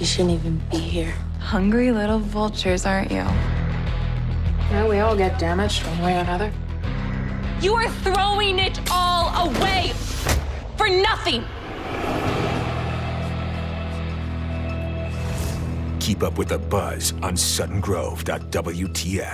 You shouldn't even be here. Hungry little vultures, aren't you? Well, we all get damaged one way or another. You are throwing it all away for nothing. Keep up with the buzz on suttongrove.wtf.